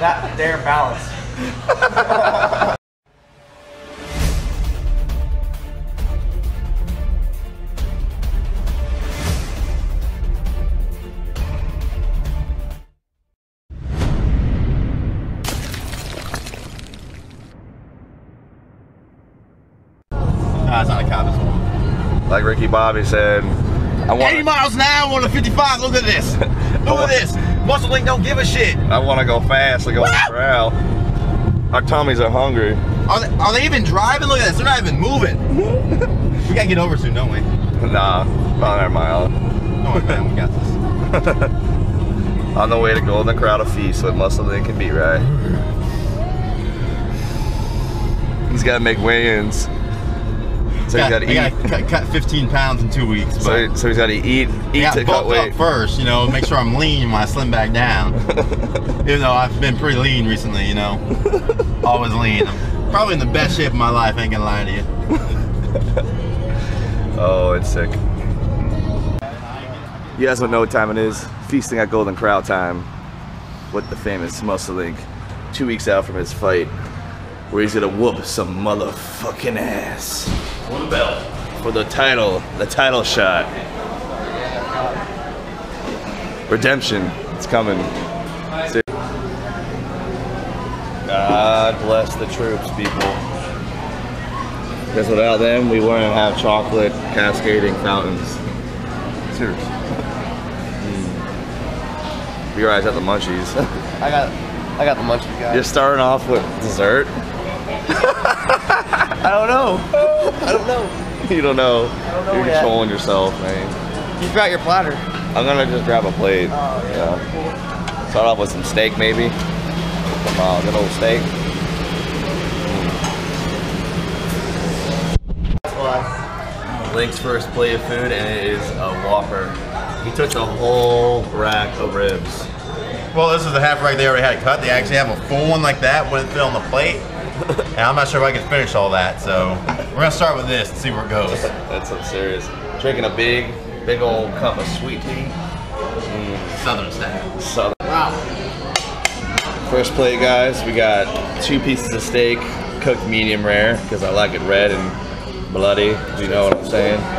that their balance. Nah, it's not a cop, it's a woman. Like Ricky Bobby said, I 80 want miles an hour on a 55. Look at this. Look at this. Muscle Link don't give a shit. I want to go fast to go corral. Our tummies are hungry. Are they, are they even driving? Look at this. They're not even moving. we gotta get over soon, don't we? Nah, about our mile. Worry, man. We got this. On the way to Golden Corral to feast what muscle they can be, right? He's got to make weigh-ins. So he's got to eat. cut, cut 15 pounds in two weeks. So, so he's got to eat, eat got to cut weight. up first, you know, make sure I'm lean when I slim back down. Even though I've been pretty lean recently, you know. Always lean. I'm probably in the best shape of my life, ain't gonna lie to you. Oh, it's sick. You guys don't know what time it is. Feasting at Golden Corral time with the famous Muscle Link. Two weeks out from his fight, where he's gonna whoop some motherfucking ass. For the belt. For the title, the title shot. Redemption, it's coming. God bless the troops, people. Because without them, we wouldn't have chocolate cascading fountains. Seriously. Mm. Your eyes at the munchies. I got, I got the munchies, guys. You're starting off with dessert. I don't know. I don't know. You don't know. don't know You're yet. controlling yourself, man. You forgot your platter. I'm gonna just grab a plate. Oh, yeah. Start off with some steak, maybe. Some uh, good old steak. That's why. Link's first plate of food, and it is a Whopper. He took the whole rack of ribs. Well, this is the half rack they already had cut. They actually have a full one like that when it fit on the plate. And I'm not sure if I can finish all that, so we're gonna start with this and see where it goes. That's some serious. Drinking a big, big old cup of sweet tea. Mm. Southern style. Southern. Wow. First plate, guys. We got two pieces of steak, cooked medium rare, because I like it red and bloody. You know what I'm saying?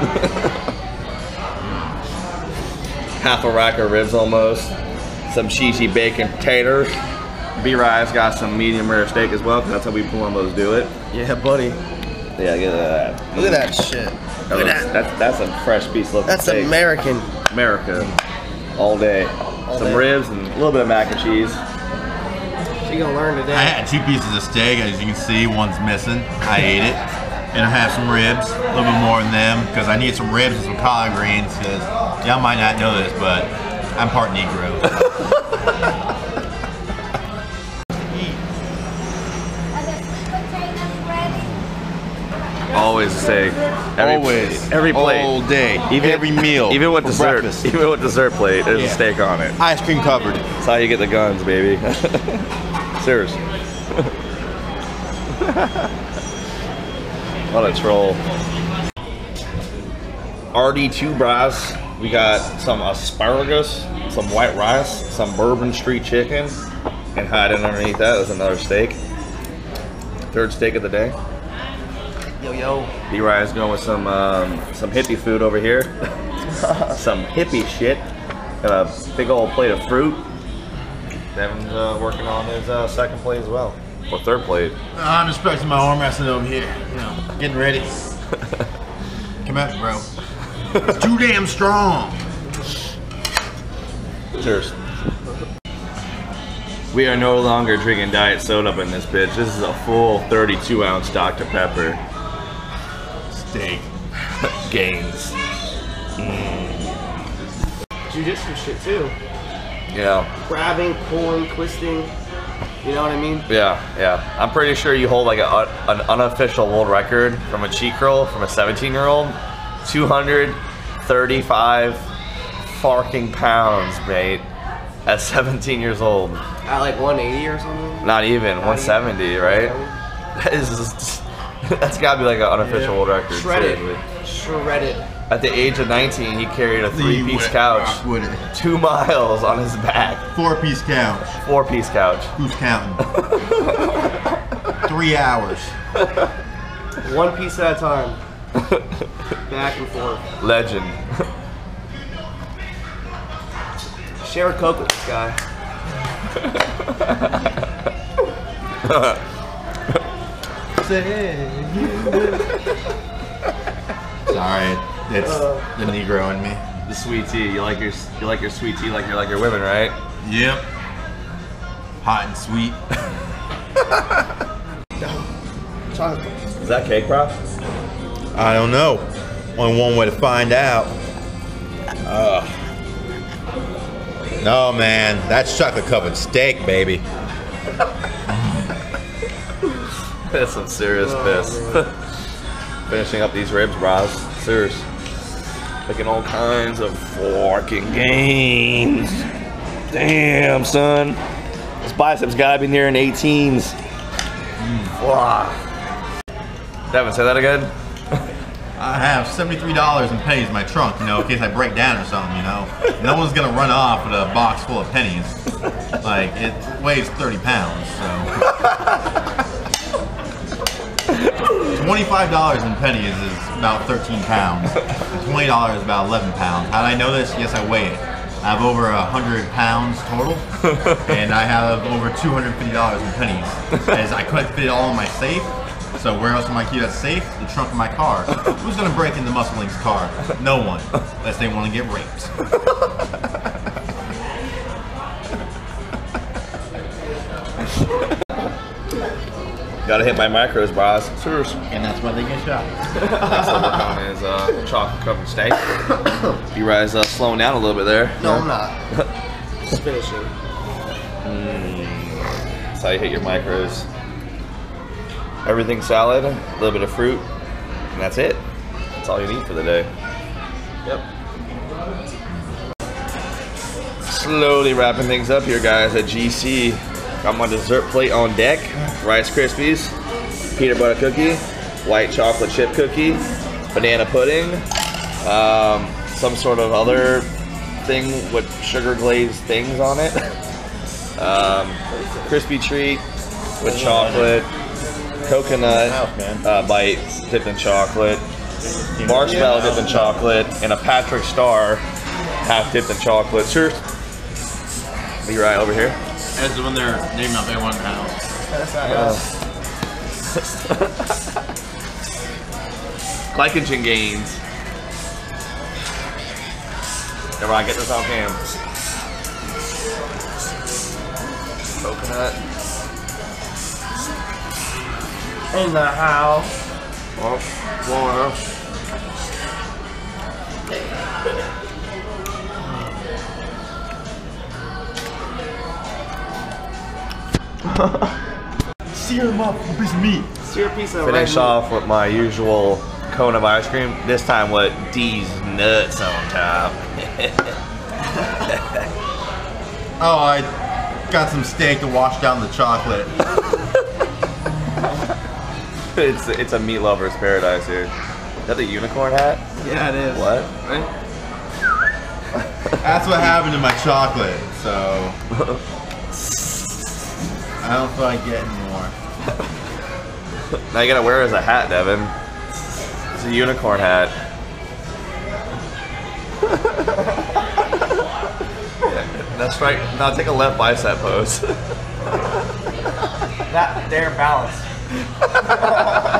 Half a rack of ribs almost. Some cheesy bacon taters. Be Rye's got some medium rare steak as well, because that's how we Palombos do it. Yeah, buddy. Yeah, get that. Look at that shit. Look at that That's, that's a fresh piece of That's steak. American. America. All day. Some day. ribs and a little bit of mac and cheese. She gonna learn today. I had two pieces of steak, as you can see, one's missing. I ate it. And I have some ribs, a little bit more than them, because I need some ribs and some collard greens, because y'all might not know this, but I'm part Negro. Always a steak. Every, Always. Every plate. All day. Even- every meal. Even with dessert. breakfast. Even with dessert plate, there's Yeah. a steak on it. Ice cream covered. That's how you get the guns, baby. Seriously. what a troll. RD2 brass. We got some asparagus, some white rice, some bourbon street chicken, and hiding underneath that is another steak. Third steak of the day. Yo, yo. B Ryan's going with some um, some hippie food over here. some hippie shit. Got a big old plate of fruit. Devon's uh, working on his uh, second plate as well. Or third plate. I'm just practicing my arm wrestling over here. You know, getting ready. Come at me, bro. It's too damn strong. Cheers. We are no longer drinking diet soda up in this bitch. This is a full 32 ounce Dr. Pepper. Steak. Gains. Mm. Jiu-jitsu shit too. Yeah. Grabbing, pulling, twisting. You know what I mean? Yeah, yeah. I'm pretty sure you hold like a, an unofficial world record from a cheat curl from a 17 year old. 235 fucking pounds, mate. At 17 years old. At like 180 or something. Not even, Not 170, right? That is just, that's gotta be like an unofficial world record. Shredded. seriously. Shredded. At the age of 19, he carried a three-piece couch Would it? two miles on his back. Four-piece couch. Four-piece couch. Who's counting? Three hours. One piece at a time. Back and forth. Legend. Share a coke with this guy. Sorry, it's uh. the Negro in me. The sweet tea. You like your you like your sweet tea like you like your women, right? Yep. Hot and sweet. Chocolate. Is that cake, bro? I don't know. Only one way to find out. Ugh. No, man, that's chocolate covered steak, baby. That's some serious oh, piss. Finishing up these ribs, bros. Serious. Making all kinds of fucking gains. Damn, son. This biceps gotta be near an 18s. Wow. Devon, say that again. I have $73 in pennies in my trunk, you know, in case I break down or something, you know. No one's gonna run off with a box full of pennies. Like, it weighs 30 pounds, so. $25 in pennies is about 13 pounds. $20 is about 11 pounds. How did I know this? Yes, I weigh it. I have over 100 pounds total, and I have over $250 in pennies. As I couldn't fit it all in my safe, so where else am I keep that safe? The trunk of my car. Who's gonna break into Muscle Link's car? No one, unless they want to get raped. Gotta hit my macros, bros. Serious. And that's why they get shot. That's what work on is uh, chocolate covered steak. You guys uh, slowing down a little bit there. No, I'm not. Just finishing. That's how you hit your micros. Everything salad, a little bit of fruit, and that's it. That's all you need for the day. Yep. Slowly wrapping things up here, guys, at GC. Got my dessert plate on deck. Rice Krispies, peanut butter cookie, white chocolate chip cookie, banana pudding, um, some sort of other thing with sugar glazed things on it. Um, crispy treat with chocolate, coconut uh, bite dipped in chocolate, marshmallow dipped in chocolate, and a Patrick Star half dipped in chocolate. Sure. Be right over here. As when they're naming out their one in the house. Oh. Glycogen gains. Everyone, get this off cam. Coconut. In the house. Oh, water. Sear them up with this meat. Sear a piece of Finish red meat. off with my usual cone of ice cream. This time with D's nuts on top. Oh, I got some steak to wash down the chocolate. it's it's a meat lover's paradise here. Is that the unicorn hat? Yeah, it is. What? Right? That's what happened to my chocolate, so I don't feel like getting more. Now you gotta wear it as a hat, Devon. It's a unicorn hat. yeah, that's right. Now take a left bicep pose. That, they're balanced.